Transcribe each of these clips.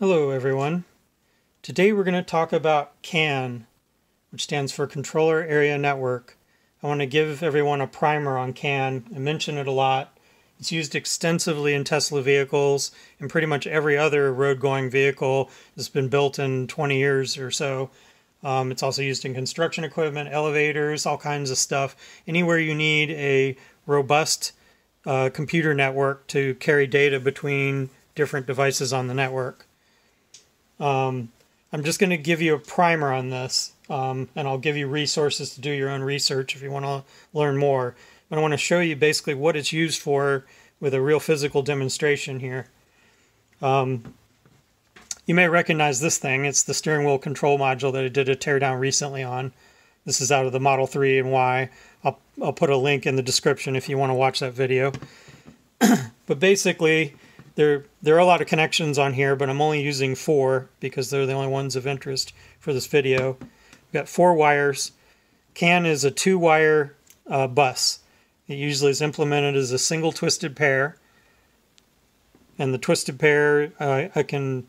Hello everyone. Today we're going to talk about CAN, which stands for Controller Area Network. I want to give everyone a primer on CAN. I mention it a lot. It's used extensively in Tesla vehicles and pretty much every other road-going vehicle that's been built in 20 years or so. Um, it's also used in construction equipment, elevators, all kinds of stuff. Anywhere you need a robust uh, computer network to carry data between different devices on the network. Um, I'm just going to give you a primer on this, um, and I'll give you resources to do your own research if you want to learn more. But I want to show you basically what it's used for with a real physical demonstration here. Um, you may recognize this thing. It's the steering wheel control module that I did a teardown recently on. This is out of the Model 3 and Y. I'll, I'll put a link in the description if you want to watch that video. but basically, there, there are a lot of connections on here, but I'm only using four because they're the only ones of interest for this video. We've got four wires. CAN is a two-wire uh, bus. It usually is implemented as a single twisted pair. And the twisted pair, uh, I can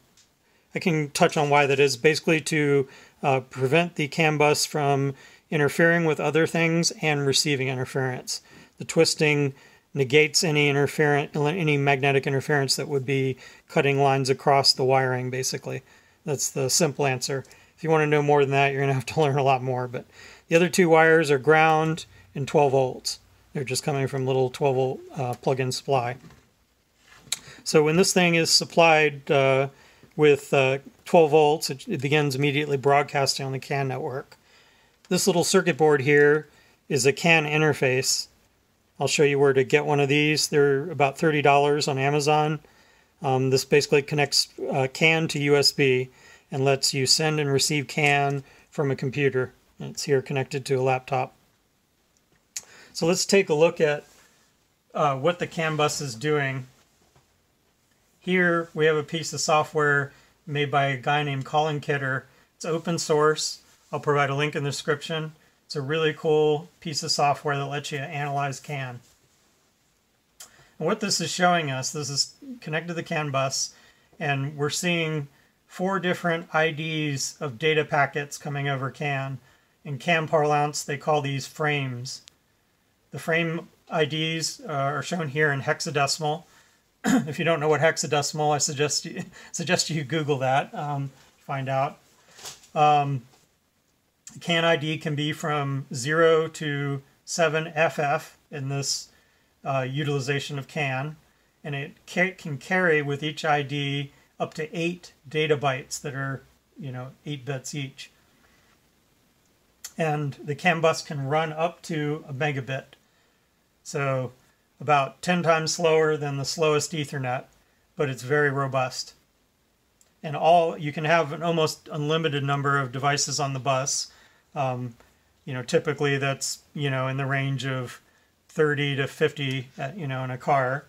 I can touch on why that is. Basically to uh, prevent the CAN bus from interfering with other things and receiving interference. The twisting negates any interference, any magnetic interference that would be cutting lines across the wiring, basically. That's the simple answer. If you want to know more than that, you're going to have to learn a lot more. But the other two wires are ground and 12 volts. They're just coming from little 12 volt uh, plug-in supply. So when this thing is supplied uh, with uh, 12 volts, it, it begins immediately broadcasting on the CAN network. This little circuit board here is a CAN interface I'll show you where to get one of these. They're about $30 on Amazon. Um, this basically connects uh, CAN to USB and lets you send and receive CAN from a computer. It's here connected to a laptop. So let's take a look at uh, what the CAN bus is doing. Here we have a piece of software made by a guy named Collin Kidder. It's open source. I'll provide a link in the description. It's a really cool piece of software that lets you analyze CAN. And what this is showing us, this is connected to the CAN bus, and we're seeing four different IDs of data packets coming over CAN. In CAN parlance, they call these frames. The frame IDs uh, are shown here in hexadecimal. if you don't know what hexadecimal, I suggest you, suggest you Google that, um, find out. Um, CAN ID can be from 0 to 7FF in this uh, utilization of CAN, and it ca can carry with each ID up to 8 data bytes that are, you know, 8 bits each. And the CAN bus can run up to a megabit. So about 10 times slower than the slowest Ethernet, but it's very robust. And all you can have an almost unlimited number of devices on the bus um, you know, typically that's, you know, in the range of 30 to 50, at, uh, you know, in a car.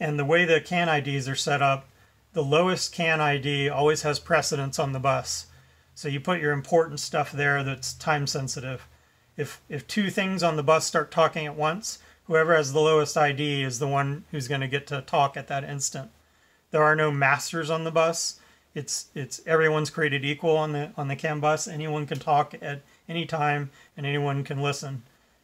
And the way the CAN IDs are set up, the lowest CAN ID always has precedence on the bus. So you put your important stuff there that's time sensitive. If, if two things on the bus start talking at once, whoever has the lowest ID is the one who's going to get to talk at that instant. There are no masters on the bus, it's it's everyone's created equal on the on the CAN bus. Anyone can talk at any time and anyone can listen.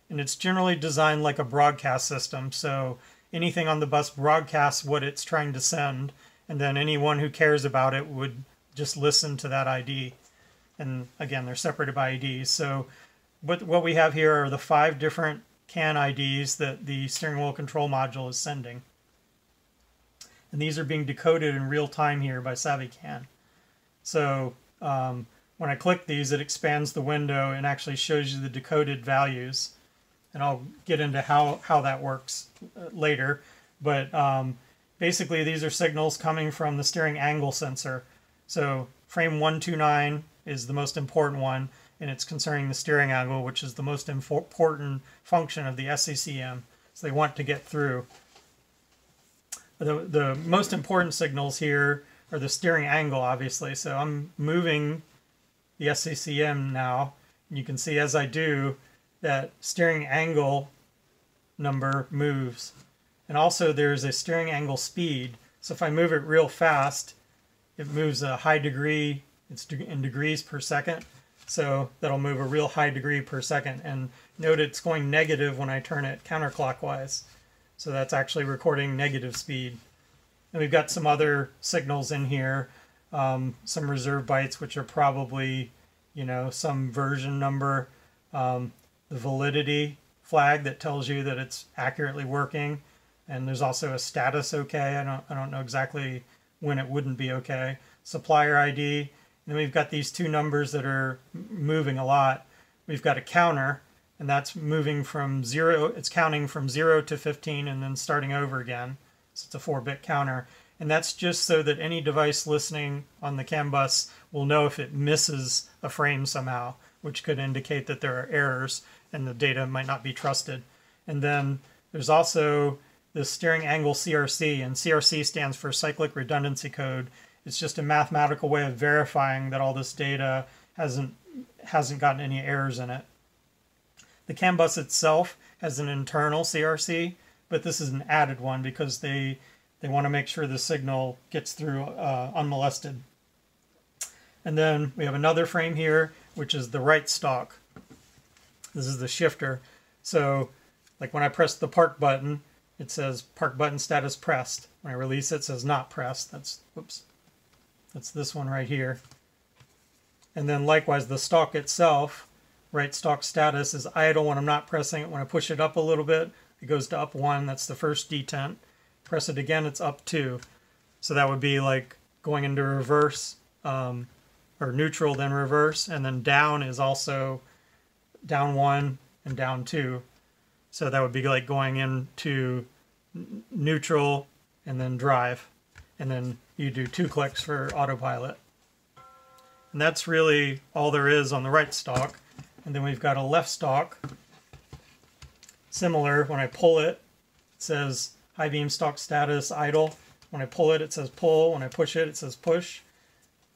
And it's generally designed like a broadcast system. So anything on the bus broadcasts what it's trying to send, and then anyone who cares about it would just listen to that ID. And again, they're separated by IDs. So what what we have here are the five different CAN IDs that the steering wheel control module is sending. And these are being decoded in real time here by SavvyCAN. So um, when I click these, it expands the window and actually shows you the decoded values. And I'll get into how, how that works uh, later. But um, basically, these are signals coming from the steering angle sensor. So frame 129 is the most important one, and it's concerning the steering angle, which is the most important function of the SCCM. So they want to get through. The, the most important signals here are the steering angle, obviously. So I'm moving the SCCM now. And you can see as I do that steering angle number moves. And also there's a steering angle speed. So if I move it real fast, it moves a high degree, it's in degrees per second. So that'll move a real high degree per second. And note it's going negative when I turn it counterclockwise. So that's actually recording negative speed. And we've got some other signals in here, um, some reserve bytes, which are probably, you know, some version number, um, the validity flag that tells you that it's accurately working. And there's also a status okay. I don't, I don't know exactly when it wouldn't be okay. Supplier ID. And then we've got these two numbers that are moving a lot. We've got a counter, and that's moving from zero, it's counting from zero to 15 and then starting over again. So it's a four bit counter. And that's just so that any device listening on the CAN bus will know if it misses a frame somehow, which could indicate that there are errors and the data might not be trusted. And then there's also the steering angle CRC, and CRC stands for cyclic redundancy code. It's just a mathematical way of verifying that all this data hasn't hasn't gotten any errors in it. The CAN bus itself has an internal CRC, but this is an added one because they they want to make sure the signal gets through uh, unmolested. And then we have another frame here, which is the right stalk. This is the shifter. So like when I press the park button, it says park button status pressed. When I release it, it says not pressed. That's, whoops, that's this one right here. And then likewise, the stalk itself, right stalk status is idle when I'm not pressing it. When I push it up a little bit, it goes to up one. That's the first detent. Press it again, it's up two. So that would be like going into reverse um, or neutral, then reverse. And then down is also down one and down two. So that would be like going into neutral and then drive. And then you do two clicks for autopilot. And that's really all there is on the right stalk. And then we've got a left stalk. Similar, when I pull it, it says high beam stalk status idle. When I pull it, it says pull. When I push it, it says push.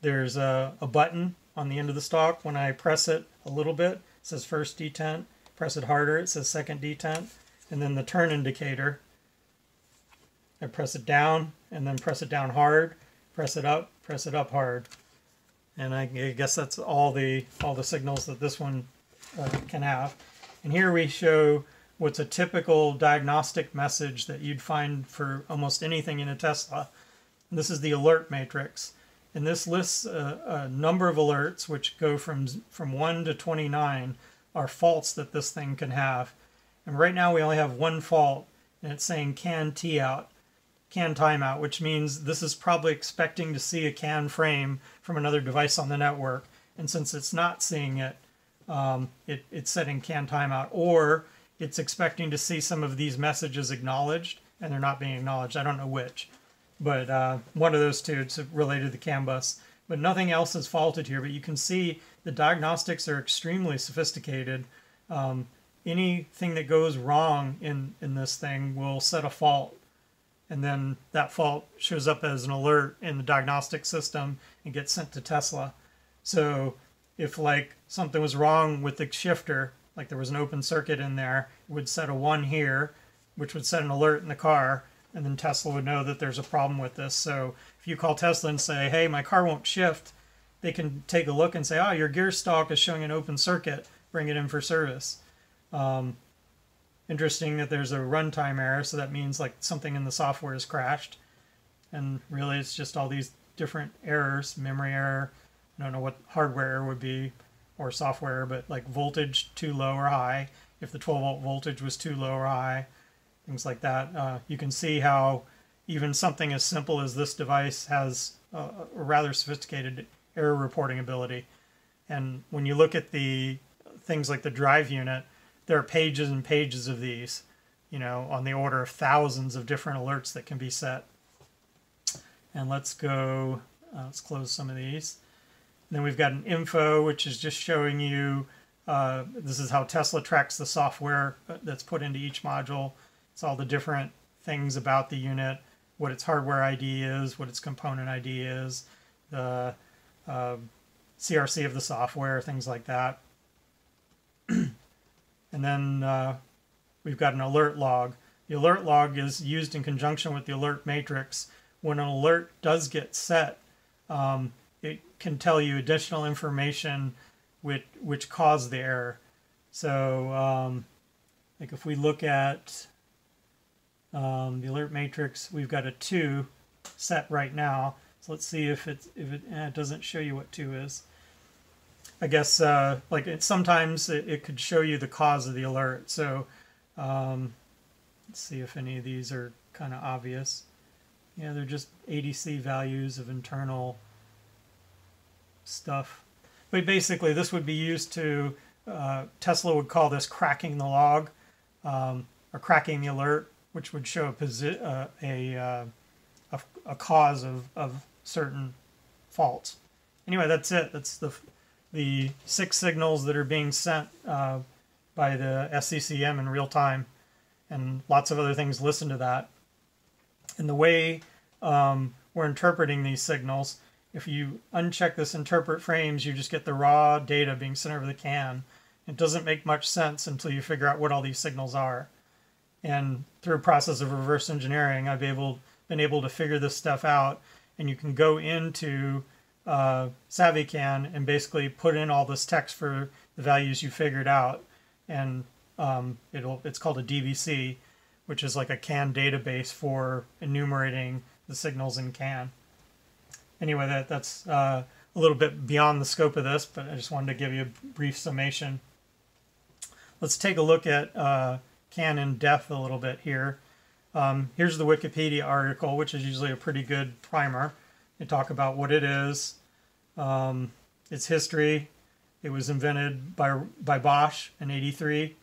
There's a, a button on the end of the stalk. When I press it a little bit, it says first detent. Press it harder, it says second detent. And then the turn indicator. I press it down and then press it down hard, press it up, press it up hard. And I guess that's all the all the signals that this one uh, can have. And here we show what's a typical diagnostic message that you'd find for almost anything in a Tesla. And this is the alert matrix. And this lists a, a number of alerts which go from, from 1 to 29 are faults that this thing can have. And right now we only have one fault, and it's saying CAN T out, CAN timeout, which means this is probably expecting to see a CAN frame from another device on the network. And since it's not seeing it, um, it it's setting CAN timeout, or it's expecting to see some of these messages acknowledged, and they're not being acknowledged. I don't know which, but uh, one of those two, it's related to the CAN bus. But nothing else is faulted here, but you can see the diagnostics are extremely sophisticated. Um, anything that goes wrong in, in this thing will set a fault. And then that fault shows up as an alert in the diagnostic system and gets sent to Tesla. So if like something was wrong with the shifter, like there was an open circuit in there, it would set a one here, which would set an alert in the car, and then Tesla would know that there's a problem with this. So if you call Tesla and say, hey, my car won't shift, they can take a look and say, oh, your gear stalk is showing an open circuit, bring it in for service. Um, interesting that there's a runtime error, so that means like something in the software has crashed. And really it's just all these different errors, memory error, I don't know what hardware error would be, or software, but like voltage too low or high, if the 12 volt voltage was too low or high, things like that. Uh, you can see how even something as simple as this device has a, a rather sophisticated error reporting ability. And when you look at the things like the drive unit, there are pages and pages of these, you know, on the order of thousands of different alerts that can be set. And let's go, uh, let's close some of these. And then we've got an info, which is just showing you, uh, this is how Tesla tracks the software that's put into each module. It's all the different things about the unit, what its hardware ID is, what its component ID is, the uh, CRC of the software, things like that. And then uh, we've got an alert log. The alert log is used in conjunction with the alert matrix when an alert does get set, um, it can tell you additional information which, which caused the error. So, um, like if we look at um, the alert matrix, we've got a 2 set right now. So let's see if, it's, if it, eh, it doesn't show you what 2 is. I guess uh, like it, sometimes it, it, could show you the cause of the alert. So um, let's see if any of these are kind of obvious. Yeah, they're just ADC values of internal stuff. But basically, this would be used to, uh, Tesla would call this cracking the log um, or cracking the alert, which would show a, posi- uh, a, uh, a, a, cause of, of certain faults. Anyway, that's it. That's the, the six signals that are being sent uh, by the SCCM in real time, and lots of other things listen to that. And the way um, we're interpreting these signals, if you uncheck this interpret frames, you just get the raw data being sent over the CAN. It doesn't make much sense until you figure out what all these signals are. And through a process of reverse engineering, I've able, been able to figure this stuff out. And you can go into uh, SavvyCAN and basically put in all this text for the values you figured out. And um, it'll it's called a DBC, which is like a CAN database for enumerating the signals in CAN. Anyway, that that's uh, a little bit beyond the scope of this, but I just wanted to give you a brief summation. Let's take a look at uh, CAN in depth a little bit here. Um, here's the Wikipedia article, which is usually a pretty good primer. They talk about what it is, um, its history. It was invented by, by Bosch in 83.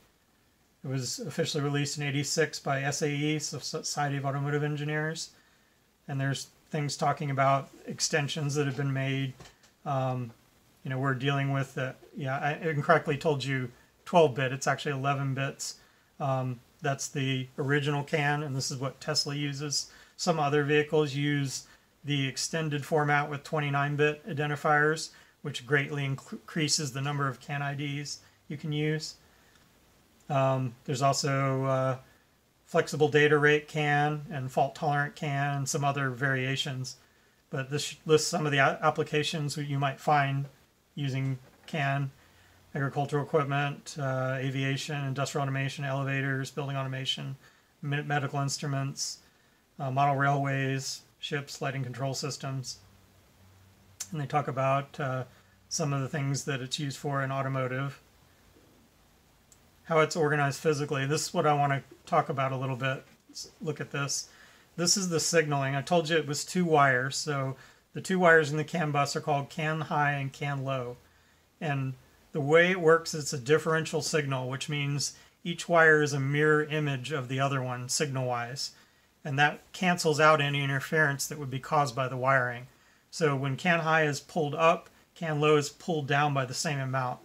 It was officially released in 86 by SAE, Society of Automotive Engineers. And there's things talking about extensions that have been made. Um, you know, we're dealing with, the, yeah, I incorrectly told you 12 bit, it's actually 11 bits. Um, that's the original CAN, and this is what Tesla uses. Some other vehicles use the extended format with 29 bit identifiers, which greatly increases the number of CAN IDs you can use. Um, there's also uh, flexible data rate CAN and fault tolerant CAN and some other variations. But this lists some of the applications you might find using CAN agricultural equipment, uh, aviation, industrial automation, elevators, building automation, medical instruments, uh, model railways, ships, lighting control systems. And they talk about uh, some of the things that it's used for in automotive how it's organized physically. This is what I want to talk about a little bit. Let's look at this. This is the signaling. I told you it was two wires. So the two wires in the CAN bus are called CAN high and CAN low. And the way it works, it's a differential signal, which means each wire is a mirror image of the other one signal-wise. And that cancels out any interference that would be caused by the wiring. So when CAN high is pulled up, CAN low is pulled down by the same amount.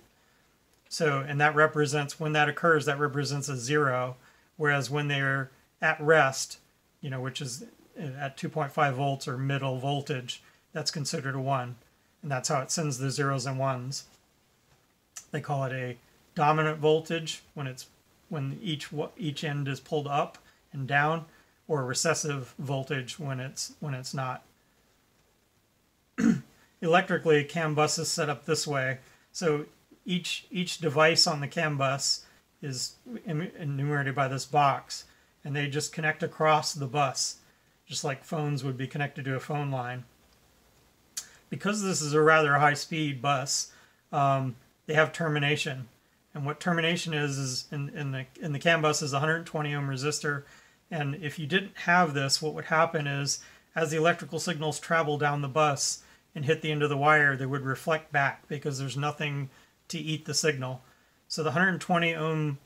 So, and that represents, when that occurs, that represents a zero. Whereas when they're at rest, you know, which is uh, at 2.5 volts or middle voltage, that's considered a one. And that's how it sends the zeros and ones. They call it a dominant voltage when it's when each each end is pulled up and down, or recessive voltage when it's when it's not. Electrically, CAN bus is set up this way. So each each device on the CAN bus is enumerated by this box and they just connect across the bus just like phones would be connected to a phone line because this is a rather high speed bus um, they have termination and what termination is is in, in the in the CAN bus is a 120 ohm resistor and if you didn't have this what would happen is as the electrical signals travel down the bus and hit the end of the wire they would reflect back because there's nothing to eat the signal. So the 120 ohm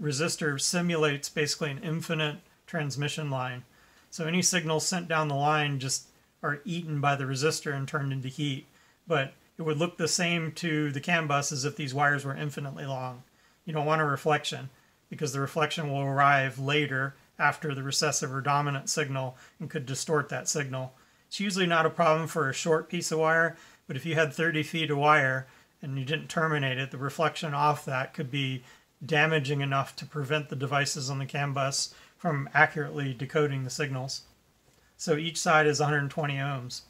resistor simulates basically an infinite transmission line. So any signals sent down the line just are eaten by the resistor and turned into heat. But it would look the same to the CAN bus as if these wires were infinitely long. You don't want a reflection because the reflection will arrive later after the recessive or dominant signal and could distort that signal. It's usually not a problem for a short piece of wire, but if you had 30 feet of wire and you didn't terminate it, the reflection off that could be damaging enough to prevent the devices on the CAN bus from accurately decoding the signals. So each side is 120 ohms.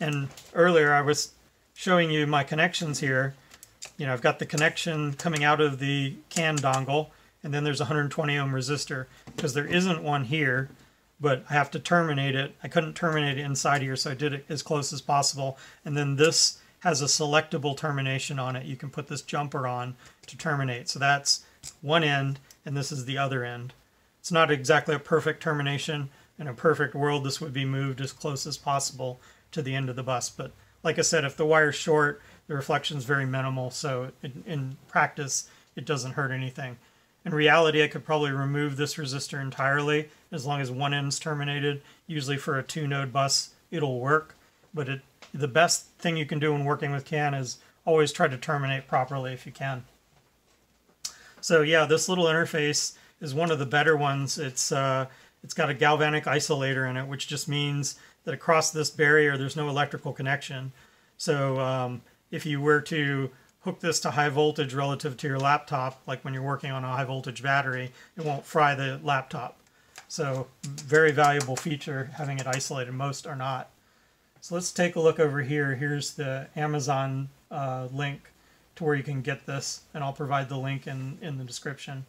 And earlier I was showing you my connections here. You know, I've got the connection coming out of the CAN dongle, and then there's a 120 ohm resistor because there isn't one here, but I have to terminate it. I couldn't terminate it inside here, so I did it as close as possible. And then this has a selectable termination on it. You can put this jumper on to terminate. So that's one end, and this is the other end. It's not exactly a perfect termination. In a perfect world, this would be moved as close as possible to the end of the bus. But like I said, if the wire's short, the reflection is very minimal. So in, in practice, it doesn't hurt anything. In reality, I could probably remove this resistor entirely as long as one end's terminated. Usually for a two-node bus, it'll work. But it, the best thing you can do when working with CAN is always try to terminate properly if you can. So yeah, this little interface is one of the better ones. It's uh, it's got a galvanic isolator in it, which just means that across this barrier there's no electrical connection. So um, if you were to hook this to high voltage relative to your laptop, like when you're working on a high voltage battery, it won't fry the laptop. So very valuable feature having it isolated. Most are not. So let's take a look over here. Here's the Amazon uh, link to where you can get this, and I'll provide the link in, in the description.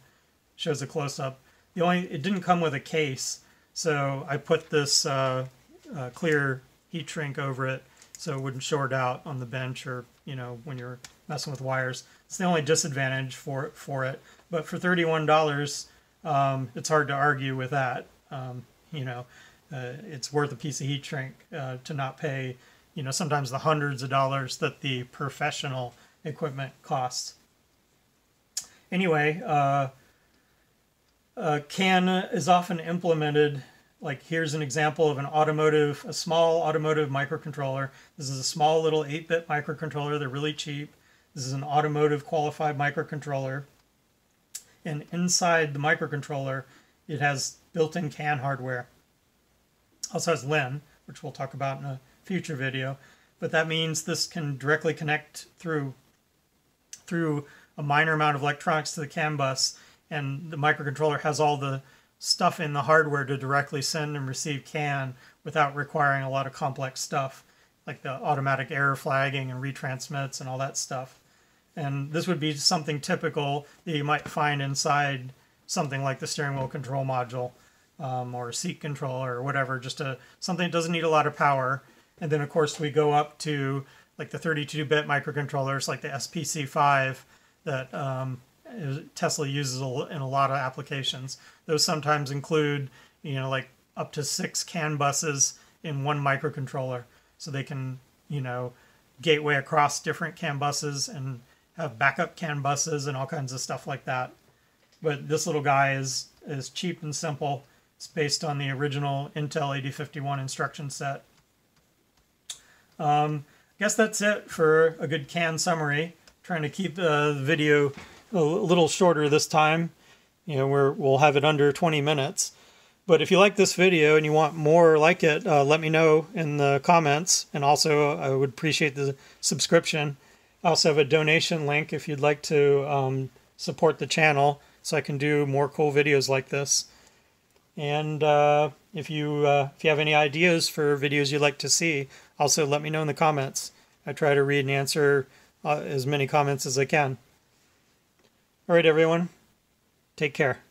Shows a close-up. The only It didn't come with a case, so I put this uh, uh, clear heat shrink over it so it wouldn't short out on the bench or you know when you're messing with wires. It's the only disadvantage for for it. But for thirty one dollars, um, it's hard to argue with that. Um, you know, uh, it's worth a piece of heat shrink uh, to not pay. You know, sometimes the hundreds of dollars that the professional equipment costs. Anyway, uh, uh CAN is often implemented like here's an example of an automotive, a small automotive microcontroller. This is a small little 8-bit microcontroller. They're really cheap. This is an automotive qualified microcontroller. And inside the microcontroller, it has built-in CAN hardware. Also has LIN, which we'll talk about in a future video. But that means this can directly connect through through a minor amount of electronics to the CAN bus, and the microcontroller has all the stuff in the hardware to directly send and receive CAN without requiring a lot of complex stuff like the automatic error flagging and retransmits and all that stuff. And this would be something typical that you might find inside something like the steering wheel control module um, or seat control or whatever, just a, something that doesn't need a lot of power. And then, of course, we go up to like the 32-bit microcontrollers like the SPC5 that um, Tesla uses in a lot of applications. Those sometimes include, you know, like up to six CAN buses in one microcontroller. So they can, you know, gateway across different CAN buses and have backup CAN buses and all kinds of stuff like that. But this little guy is, is cheap and simple. It's based on the original Intel 8051 instruction set. Um, I guess that's it for a good CAN summary. Trying to keep the video a little shorter this time. You know, we're, we'll have it under 20 minutes. But if you like this video and you want more like it, uh, let me know in the comments. And also, I would appreciate the subscription. I also have a donation link if you'd like to um, support the channel so I can do more cool videos like this. And uh, if you uh, if you have any ideas for videos you'd like to see, also let me know in the comments. I try to read and answer uh, as many comments as I can. All right, everyone. Take care.